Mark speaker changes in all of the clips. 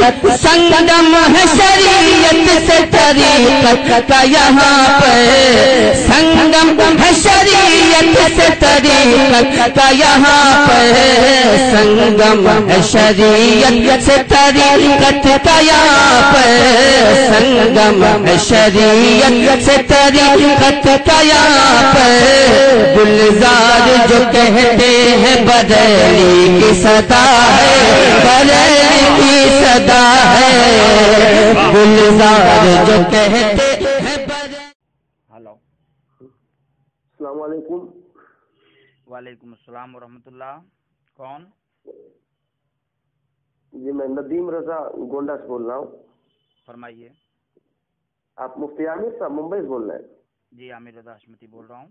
Speaker 1: संगम है शरीयत से तरीकत का यहाँ पर। संगम है शरीयत से तरीकत का यहाँ पर। संगम है शरीयत से तरीकत का यहाँ पर। संगम है शरीयत से तरीकत का यहाँ पर। गुलजार जो कहते हैं बदली की सदा है। गुलजार जो कहते हैं
Speaker 2: हेलो वालेकुम अस्सलाम वरहमतुल्लाह। कौन?
Speaker 3: जी मैं नदीम रजा गोंडा से बोल रहा हूँ।
Speaker 2: फरमाइए।
Speaker 3: आप मुफ्ती आमिर साहब मुंबई से बोल रहे हैं?
Speaker 2: जी आमिर रजा हशमती बोल रहा हूँ।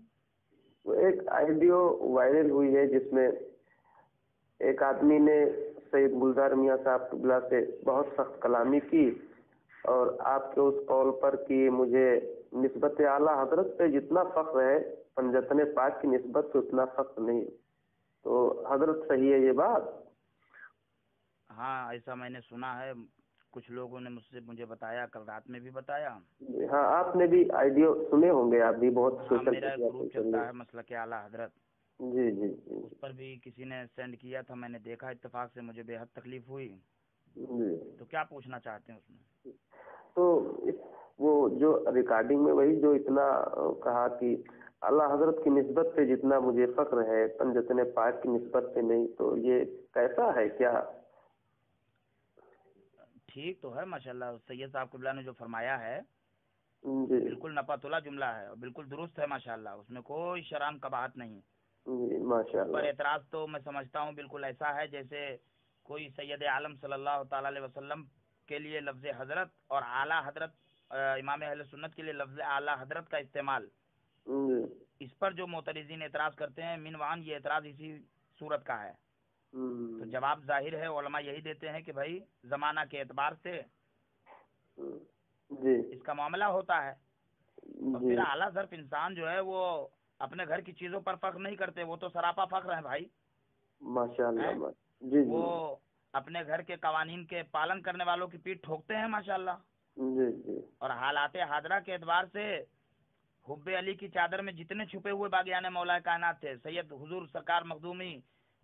Speaker 3: तो एक आइडियो वायरल हुई है जिसमें एक आदमी ने सैयद गुलजार मियाँ साहब से बहुत सख्त कलामी की। और आपके उस कॉल पर कि मुझे नस्बत आला हज़रत पे जितना फख्र है पंजतन पाक की नस्बत पे उतना फख्र नहीं तो हज़रत सही है ये बात?
Speaker 2: हाँ ऐसा मैंने सुना है। कुछ लोगों ने मुझसे मुझे बताया कल रात में भी बताया।
Speaker 3: हाँ आपने भी आइडियो सुने होंगे आप भी बहुत
Speaker 2: हाँ मेरा ग्रुप
Speaker 3: चल
Speaker 2: चलता है मसला के आला हज़रत।
Speaker 3: जी जी
Speaker 2: उस पर भी किसी ने सेंड किया था मैंने देखा इत्तेफाक से मुझे बेहद तकलीफ़ हुई। तो क्या पूछना चाहते हैं उसमें?
Speaker 3: तो वो जो रिकॉर्डिंग में वही जो इतना कहा कि अल्लाह हज़रत की नस्बत पे जितना मुझे फख्र है पंजतन पाक की निस्बत पे नहीं तो ये कैसा है क्या?
Speaker 2: ठीक तो है माशाल्लाह सैयद साहब कुबला ने जो फरमाया है
Speaker 3: जी।
Speaker 2: बिल्कुल नपातुला जुमला है और बिल्कुल दुरुस्त है माशाल्लाह उसमें कोई शरान कबाहत नहीं
Speaker 3: जी
Speaker 2: पर एतराज़ तो मैं समझता हूँ बिल्कुल ऐसा है जैसे कोई सैयद आलम सल्लल्लाहु अलैहि वसल्लम के लिए लफ्ज़ हज़रत और आला हज़रत इमाम अहल सुन्नत के लिए लफ्ज़ आला हज़रत का इस्तेमाल। इस पर जो मोतरजीन एतराज़ करते हैं मिनवान ये एतराज़ इसी सूरत का है। तो
Speaker 3: हम्म,
Speaker 2: जवाब ज़ाहिर है उलमा यही देते हैं कि भाई ज़माना के एतबार से
Speaker 3: जी।
Speaker 2: इसका मामला होता है। और फिर आला ज़र्फ इंसान जो है वो अपने घर की चीज़ों पर फख्र नहीं करते वो तो सरापा फख्र है भाई।
Speaker 3: माशाल्लाह जी
Speaker 2: वो
Speaker 3: जी
Speaker 2: अपने घर के कवानीन के पालन करने वालों की पीठ ठोकते हैं माशाल्लाह।
Speaker 3: जी जी।
Speaker 2: और हालात हाजरा के एतबार से हुब्बे अली की चादर में जितने छुपे हुए बागियान मौला कायनात थे सैयद हुजूर सरकार मखदूमी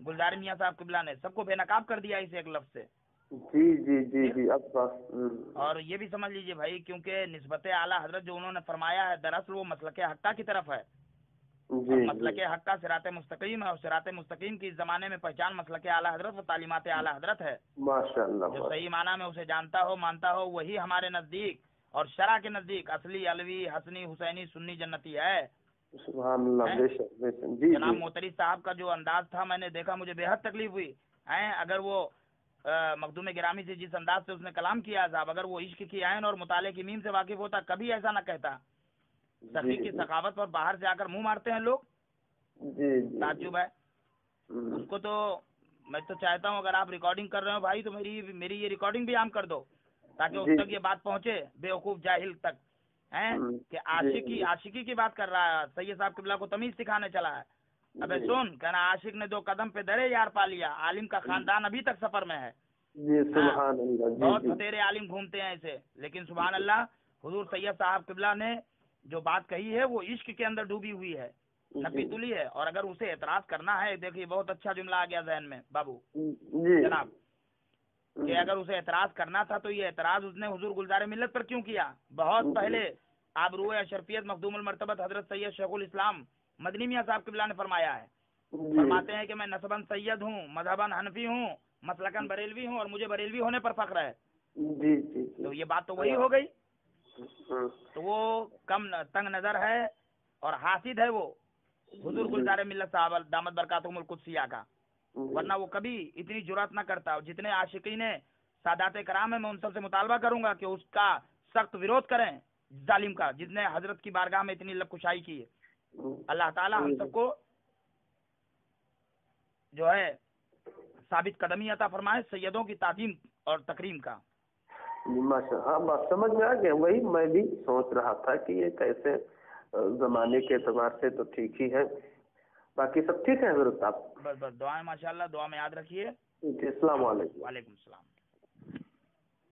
Speaker 2: गुलजार मियाँ साहब किबला ने सबको बेनकाब कर दिया इस एक लफ्ज से।
Speaker 3: जी जी जी जी अब हम्म,
Speaker 2: और ये भी समझ लीजिए भाई क्योंकि नस्बत आला हज़रत जो उन्होंने फरमाया है दरअसल वो मसल के हक्का की तरफ़ है। मसल के हक्का सिरात मुस्तकीम है और सिरात मुस्तकीम की इस जमाने में पहचान मसल के आला हज़रत व तालीमत आला हज़रत है।
Speaker 3: माशाल्लाह
Speaker 2: जो सही माना में उसे जानता हो मानता हो वही हमारे नज़दीक और शरा के नज़दीक असली अलवी हसनी हुसैनी सुन्नी जन्नती है। जनाब मोतरी साहब का जो अंदाज था मैंने देखा मुझे बेहद तकलीफ़ हुई। है? अगर वो मखदूम गिरामी से जिस अंदाज से उसने कलाम किया साहब अगर वो इश्क की आयन और मुताले की मीम से वाकिफ होता कभी ऐसा ना कहता। सखी की सखावत पर बाहर से आकर मुँह मारते हैं लोग? ताजुब है
Speaker 3: हम्म,
Speaker 2: उसको तो मैं तो चाहता हूँ अगर आप रिकॉर्डिंग कर रहे हो भाई तो मेरी मेरी ये रिकॉर्डिंग भी आम कर दो ताकि उस तक ये बात पहुँचे बेवकूफ़ जाहिल तक। हैं?
Speaker 3: हम्म,
Speaker 2: कि आशिकी आशिकी की बात कर रहा है सैयद साहब किबला को तमीज सिखाने चला है। अबे सुन कहना आशिक ने दो कदम पे दरे यार पा लिया आलिम का खानदान अभी तक सफ़र में है।
Speaker 3: अल्लाह
Speaker 2: बहुत फतेरे आलिम घूमते हैं ऐसे लेकिन सुबह अल्लाह हजूर सैयद साहब किबला ने जो बात कही है वो इश्क के अंदर डूबी हुई है। नबी तुली है। और अगर उसे एतराज़ करना है देखिए बहुत अच्छा जुमला आ गया जहन में बाबू। जनाब कि अगर उसे एतराज़ करना था तो ये एतराज़ उसने हुजूर गुलजार मिलत पर क्यों किया? बहुत
Speaker 3: जी।
Speaker 2: पहले आबरू अशरफियत मखदूमुल मरतबत हज़रत सैयद शेखुल इस्लाम मदनी मियाँ साहब किबला ने फरमाया है। फरमाते हैं कि मैं नसबन सैयद हूँ मजहबन हनफी हूँ मसलकन बरेलवी हूँ और मुझे बरेलवी होने पर फख्र है।
Speaker 3: जी जी
Speaker 2: तो ये बात तो वही हो गई।
Speaker 3: हम्म,
Speaker 2: तो वो कम न- तंग नज़र है और हासिद है वो। हजूर गुलजार मिल्लत साहब दामद बरकातुमुल कुदसिया का। वरना वो कभी इतनी जुरात ना करता। जितने आशिकी ने सादात कराम है मैं उन सबसे मुतालबा करूँगा कि उसका सख्त विरोध करें जालिम का जिसने हज़रत की बारगाह में इतनी लबकुशाई की है। अल्लाह ताला हम सबको जो है साबित कदमी अता फरमाए सैयदों की तादीम और तकरीम का।
Speaker 3: हाँ बात समझ में आ गया। वही मैं भी सोच रहा था कि ये कैसे जमाने के एतबार से तो ठीक ही है। बाकी सब ठीक है हज़रत साहब?
Speaker 2: बस बस दुआएँ माशाल्लाह दुआ में याद रखिए।
Speaker 3: ठीक है वालेकुम।
Speaker 2: वालेकुम सलाम।